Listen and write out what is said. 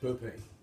Propane.